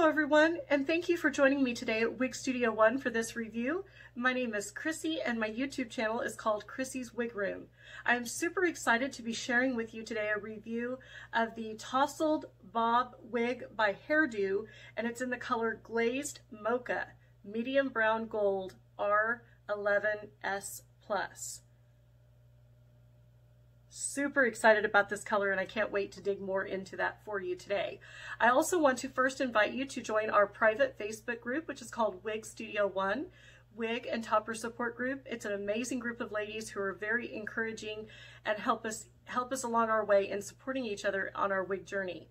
Hello everyone, and thank you for joining me today at Wig Studio One for this review. My name is Krissy and my YouTube channel is called Krissy's Wig Room. I am super excited to be sharing with you today a review of the Tousled Bob Wig by Hairdo, and it's in the color Glazed Mocha, Medium Brown Gold R11S+. Super excited about this color and I can't wait to dig more into that for you today. I also want to first invite you to join our private Facebook group, which is called Wig Studio One, Wig and Topper Support Group. It's an amazing group of ladies who are very encouraging and help us help us along our way in supporting each other on our wig journey.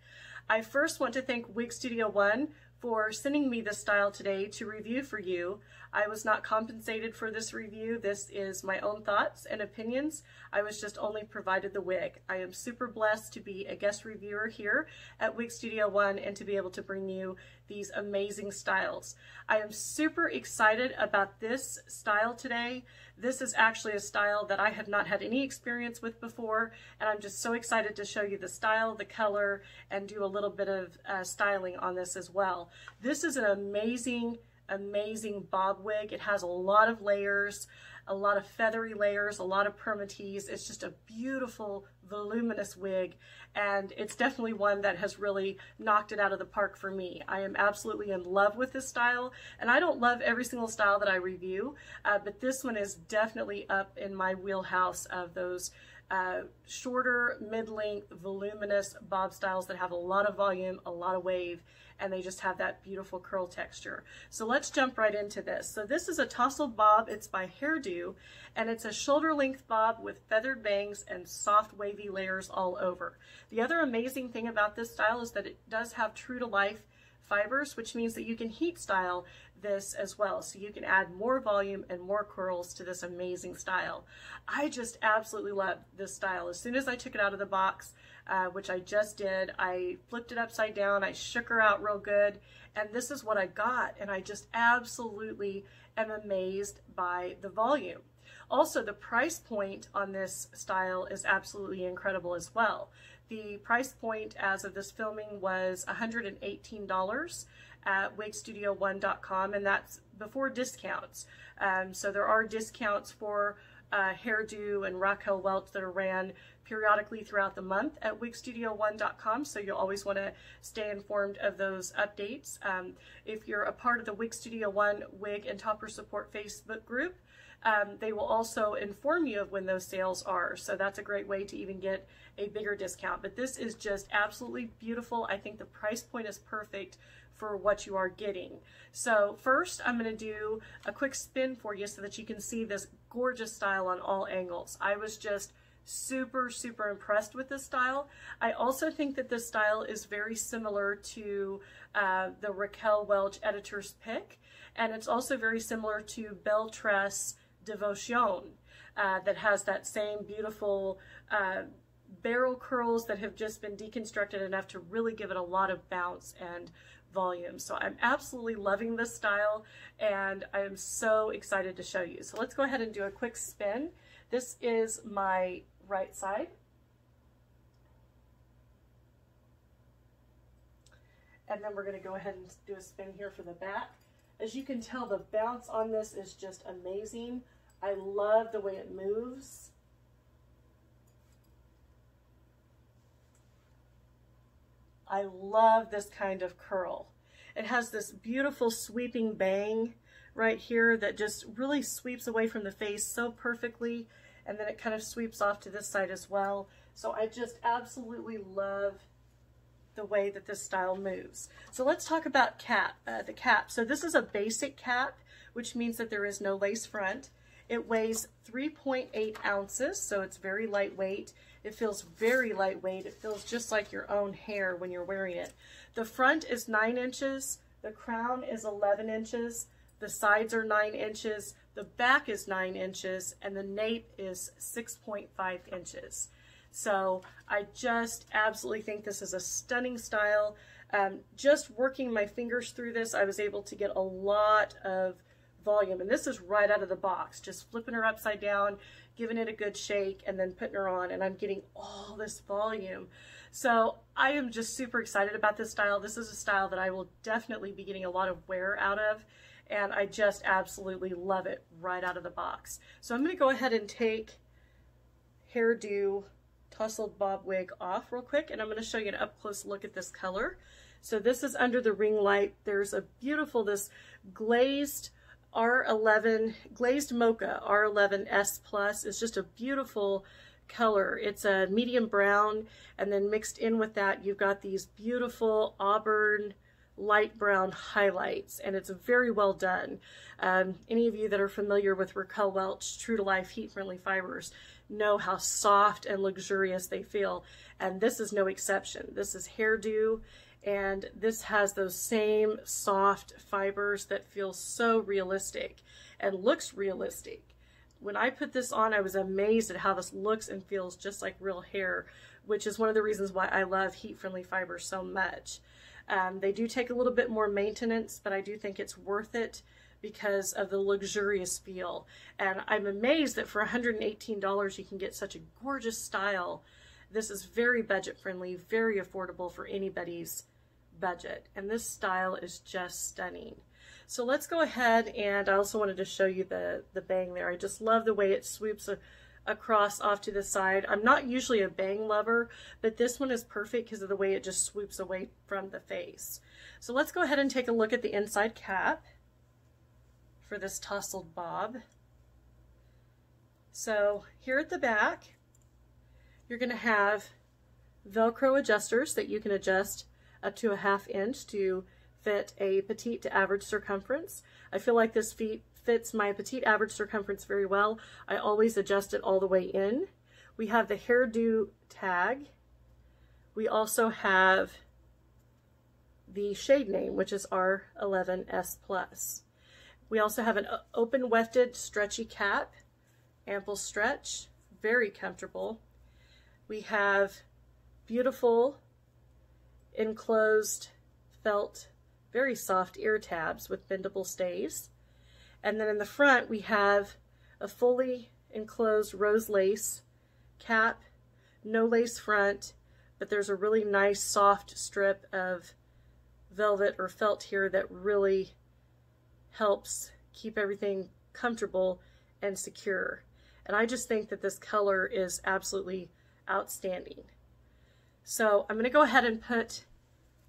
I first want to thank Wig Studio One for sending me this style today to review for you. I was not compensated for this review. This is my own thoughts and opinions. I was just only provided the wig. I am super blessed to be a guest reviewer here at Wig Studio One and to be able to bring you these amazing styles. I am super excited about this style today. This is actually a style that I have not had any experience with before, and I'm just so excited to show you the style, the color, and do a little bit of uh, styling on this as well. This is an amazing amazing bob wig. It has a lot of layers, a lot of feathery layers, a lot of permatease. It's just a beautiful, voluminous wig, and it's definitely one that has really knocked it out of the park for me. I am absolutely in love with this style, and I don't love every single style that I review, uh, but this one is definitely up in my wheelhouse of those uh, shorter, mid-length, voluminous bob styles that have a lot of volume, a lot of wave, and they just have that beautiful curl texture. So let's jump right into this. So this is a tousled bob. It's by Hairdo, and it's a shoulder length bob with feathered bangs and soft wavy layers all over. The other amazing thing about this style is that it does have true to life fibers, which means that you can heat style this as well. So you can add more volume and more curls to this amazing style. I just absolutely love this style. As soon as I took it out of the box, uh, which I just did, I flipped it upside down, I shook her out real good, and this is what I got. And I just absolutely am amazed by the volume. Also, the price point on this style is absolutely incredible as well. The price point as of this filming was $118 at wigstudio1.com, and that's before discounts. Um, so there are discounts for uh, Hairdo and Raquel Welch that are ran periodically throughout the month at wigstudio1.com, so you'll always want to stay informed of those updates. Um, if you're a part of the Wig Studio One Wig and Topper Support Facebook group, um, they will also inform you of when those sales are. So that's a great way to even get a bigger discount. But this is just absolutely beautiful. I think the price point is perfect for what you are getting. So first I'm going to do a quick spin for you so that you can see this gorgeous style on all angles. I was just super, super impressed with this style. I also think that this style is very similar to uh, the Raquel Welch Editor's Pick, and it's also very similar to Belle Tress Devotion uh, that has that same beautiful uh, barrel curls that have just been deconstructed enough to really give it a lot of bounce and volume. So I'm absolutely loving this style and I am so excited to show you. So let's go ahead and do a quick spin. This is my right side. And then we're going to go ahead and do a spin here for the back. As you can tell, the bounce on this is just amazing. I love the way it moves. I love this kind of curl. It has this beautiful sweeping bang right here that just really sweeps away from the face so perfectly and then it kind of sweeps off to this side as well. So I just absolutely love the way that this style moves. So let's talk about cap, uh, the cap. So this is a basic cap, which means that there is no lace front. It weighs 3.8 ounces, so it's very lightweight. It feels very lightweight. It feels just like your own hair when you're wearing it. The front is 9 inches. The crown is 11 inches. The sides are 9 inches. The back is 9 inches. And the nape is 6.5 inches. So I just absolutely think this is a stunning style. Um, just working my fingers through this, I was able to get a lot of volume. And this is right out of the box, just flipping her upside down, giving it a good shake, and then putting her on. And I'm getting all this volume. So I am just super excited about this style. This is a style that I will definitely be getting a lot of wear out of and I just absolutely love it right out of the box. So I'm going to go ahead and take hairdo tousled bob wig off real quick and I'm going to show you an up close look at this color. So this is under the ring light. There's a beautiful, this glazed R11, glazed mocha R11S Plus is just a beautiful color. It's a medium brown and then mixed in with that you've got these beautiful auburn light brown highlights and it's very well done. Um, any of you that are familiar with Raquel Welch True to Life Heat Friendly Fibers know how soft and luxurious they feel and this is no exception. This is hairdo and this has those same soft fibers that feel so realistic and looks realistic. When I put this on, I was amazed at how this looks and feels just like real hair, which is one of the reasons why I love heat-friendly fibers so much. Um, they do take a little bit more maintenance, but I do think it's worth it because of the luxurious feel. And I'm amazed that for $118 you can get such a gorgeous style. This is very budget friendly, very affordable for anybody's budget. And this style is just stunning. So let's go ahead and I also wanted to show you the, the bang there. I just love the way it swoops across off to the side. I'm not usually a bang lover, but this one is perfect because of the way it just swoops away from the face. So let's go ahead and take a look at the inside cap for this tousled bob. So here at the back, you're going to have Velcro adjusters that you can adjust up to a half inch to fit a petite to average circumference. I feel like this feet fits my petite average circumference very well. I always adjust it all the way in. We have the hairdo tag. We also have the shade name, which is R11S+. We also have an uh, open wefted stretchy cap, ample stretch, very comfortable. We have beautiful enclosed felt, very soft ear tabs with bendable stays. And then in the front, we have a fully enclosed rose lace cap, no lace front, but there's a really nice soft strip of velvet or felt here that really helps keep everything comfortable and secure. And I just think that this color is absolutely outstanding. So I'm going to go ahead and put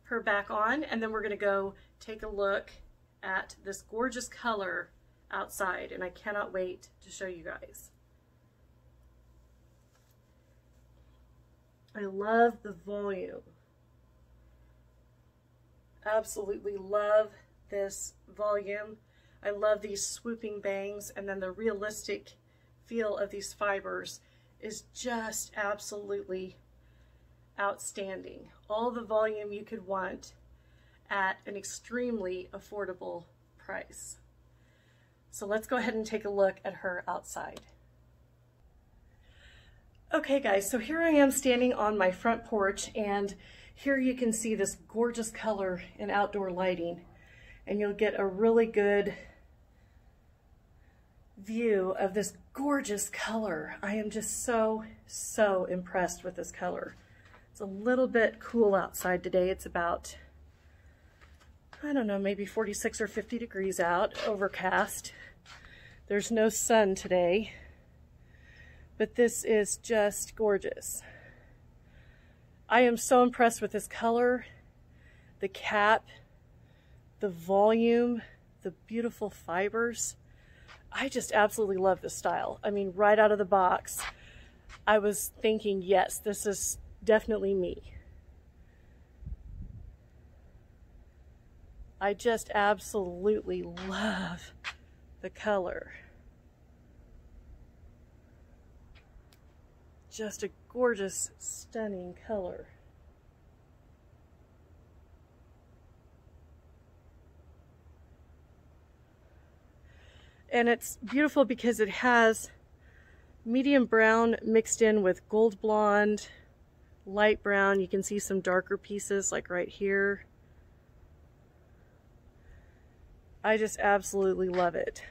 her back on and then we're going to go take a look at this gorgeous color outside and I cannot wait to show you guys. I love the volume. Absolutely love this volume. I love these swooping bangs and then the realistic feel of these fibers is just absolutely outstanding. All the volume you could want at an extremely affordable price. So let's go ahead and take a look at her outside. Okay guys, so here I am standing on my front porch and here you can see this gorgeous color in outdoor lighting and you'll get a really good view of this gorgeous color. I am just so, so impressed with this color. It's a little bit cool outside today. It's about, I don't know, maybe 46 or 50 degrees out, overcast. There's no sun today, but this is just gorgeous. I am so impressed with this color, the cap, the volume, the beautiful fibers. I just absolutely love this style. I mean, right out of the box, I was thinking, yes, this is definitely me. I just absolutely love the color. Just a gorgeous, stunning color. And it's beautiful because it has medium brown mixed in with gold blonde, light brown. You can see some darker pieces like right here. I just absolutely love it.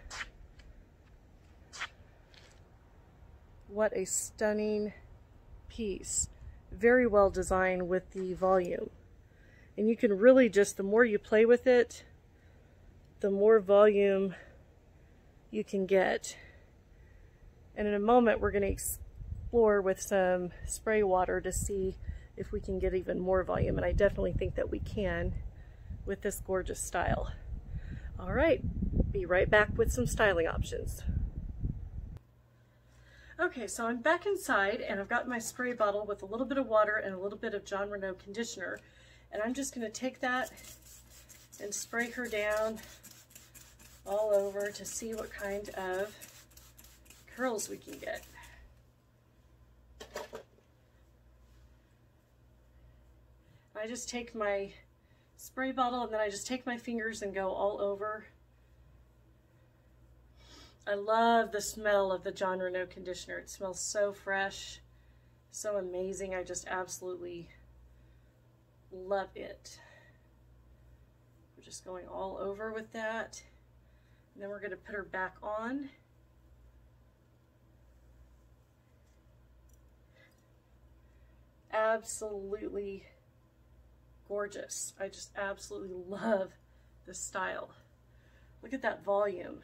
What a stunning piece. very well designed with the volume. And you can really just, the more you play with it, the more volume you can get. And in a moment, we're going to explore with some spray water to see if we can get even more volume. And I definitely think that we can with this gorgeous style. All right, be right back with some styling options. Okay, so I'm back inside and I've got my spray bottle with a little bit of water and a little bit of Jon Renau conditioner. And I'm just gonna take that and spray her down all over to see what kind of curls we can get. I just take my spray bottle and then I just take my fingers and go all over. I love the smell of the Jon Renau conditioner. It smells so fresh, so amazing. I just absolutely love it. We're just going all over with that. And then we're going to put her back on. Absolutely gorgeous. I just absolutely love this style. Look at that volume.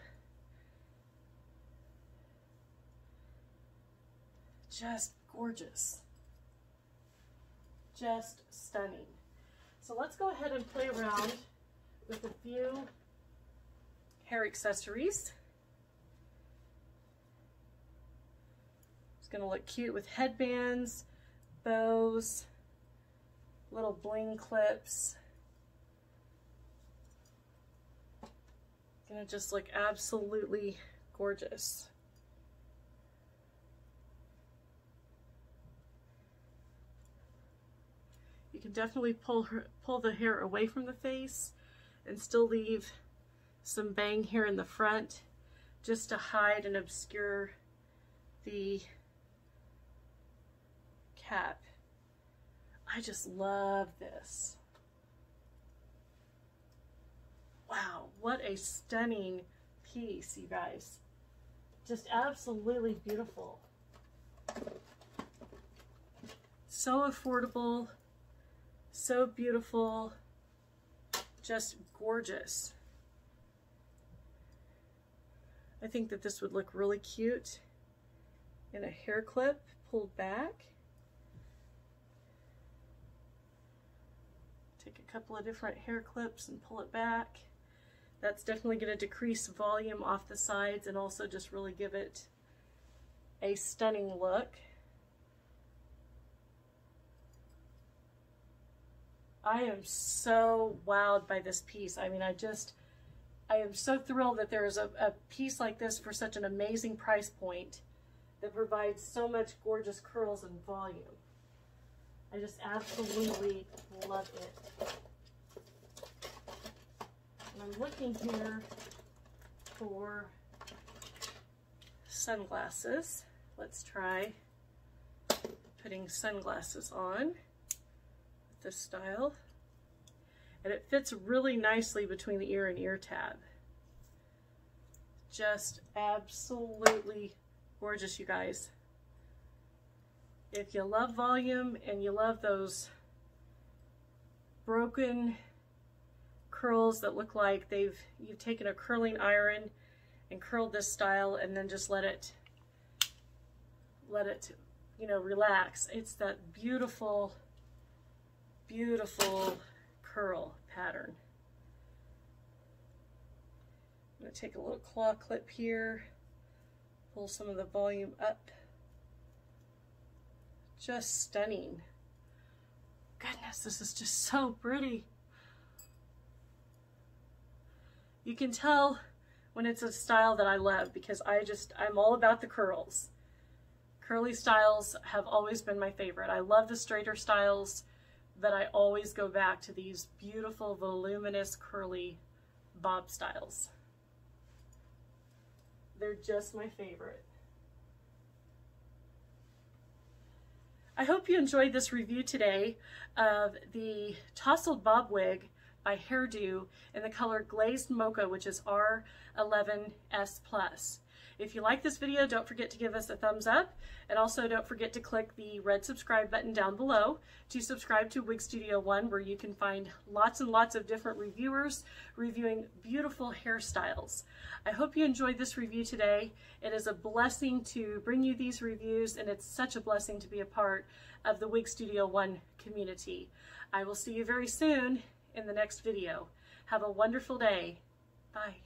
Just gorgeous. Just stunning. So let's go ahead and play around with a few hair accessories. It's going to look cute with headbands, bows, little bling clips. Gonna just look absolutely gorgeous. You can definitely pull her, pull the hair away from the face and still leave some bang here in the front just to hide and obscure the cap. I just love this. Wow, what a stunning piece, you guys. Just absolutely beautiful. So affordable, so beautiful, just gorgeous. I think that this would look really cute in a hair clip pulled back. Take a couple of different hair clips and pull it back. That's definitely going to decrease volume off the sides and also just really give it a stunning look. I am so wowed by this piece. I mean, I just, I am so thrilled that there is a, a piece like this for such an amazing price point that provides so much gorgeous curls and volume. I just absolutely love it. And I'm looking here for sunglasses. Let's try putting sunglasses on with this style. And it fits really nicely between the ear and ear tab. Just absolutely gorgeous, you guys if you love volume and you love those broken curls that look like they've you've taken a curling iron and curled this style and then just let it let it you know relax it's that beautiful beautiful curl pattern I'm going to take a little claw clip here pull some of the volume up just stunning. Goodness, this is just so pretty. You can tell when it's a style that I love because I just, I'm all about the curls. Curly styles have always been my favorite. I love the straighter styles, but I always go back to these beautiful, voluminous, curly bob styles. They're just my favorite. I hope you enjoyed this review today of the Tousled Bob Wig by Hairdo in the color Glazed Mocha, which is R11S+. If you like this video, don't forget to give us a thumbs up. And also don't forget to click the red subscribe button down below to subscribe to Wig Studio One, where you can find lots and lots of different reviewers reviewing beautiful hairstyles. I hope you enjoyed this review today. It is a blessing to bring you these reviews, and it's such a blessing to be a part of the Wig Studio One community. I will see you very soon in the next video. Have a wonderful day. Bye.